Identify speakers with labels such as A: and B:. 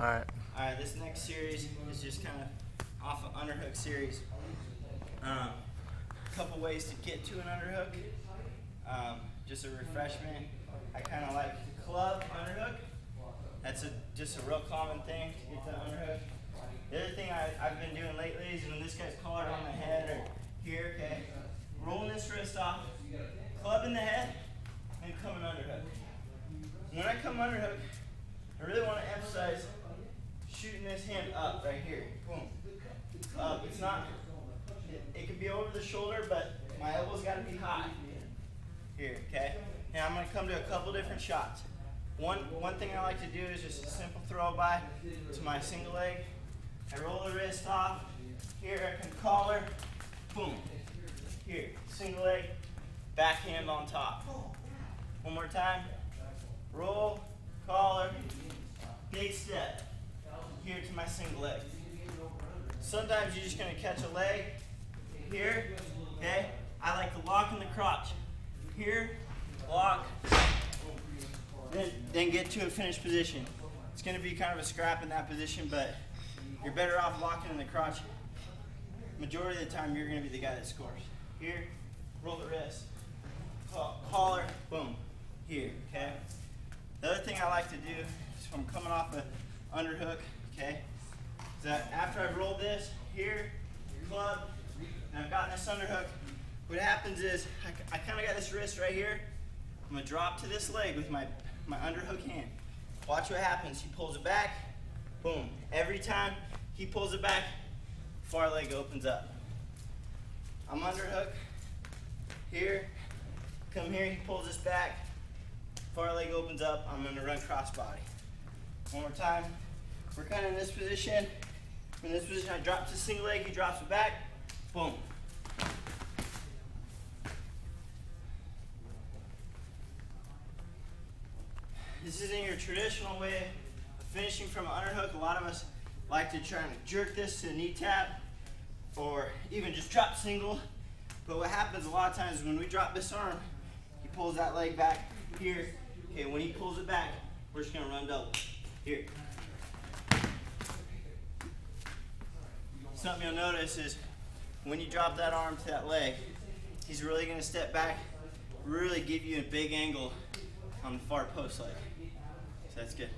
A: All right.
B: All right, this next series is just kind of off of underhook series. Um, couple ways to get to an underhook. Um, just a refreshment. I kind of like the club underhook. That's a, just a real common thing to get to the underhook. The other thing I, I've been doing lately is when this guy's collared on the head or here, okay, rolling this wrist off, clubbing the head, and coming underhook. When I come underhook, I really want to emphasize shooting this hand up right here. Boom. Up. It's not, it, it can be over the shoulder, but my elbow's got to be high. Here, okay? And I'm going to come to a couple different shots. One, one thing I like to do is just a simple throw by to my single leg. I roll the wrist off. Here I can collar. Boom. Here, single leg, backhand on top. One more time. Roll, collar, big step. Here to my single leg. Sometimes you're just gonna catch a leg. Here, okay? I like to lock in the crotch. Here, lock, then, then get to a finished position. It's gonna be kind of a scrap in that position, but you're better off locking in the crotch. Majority of the time, you're gonna be the guy that scores. Here, roll the wrist, collar, boom, here, okay? The other thing I like to do is if I'm coming off an underhook, okay, that after I've rolled this, here, club, and I've gotten this underhook, what happens is I, I kind of got this wrist right here. I'm gonna drop to this leg with my, my underhook hand. Watch what happens. He pulls it back, boom. Every time he pulls it back, far leg opens up. I'm underhook, here, come here, he pulls this back, far leg opens up, I'm gonna run cross body. One more time. We're kind of in this position. In this position, I drop to single leg, he drops it back, boom. This isn't your traditional way of finishing from an underhook. A lot of us like to try and jerk this to a knee tap or even just drop single. But what happens a lot of times when we drop this arm, he pulls that leg back here. Okay, when he pulls it back, we're just gonna run double. Here. Something you'll notice is when you drop that arm to that leg, he's really gonna step back, really give you a big angle on the far post leg. So that's good.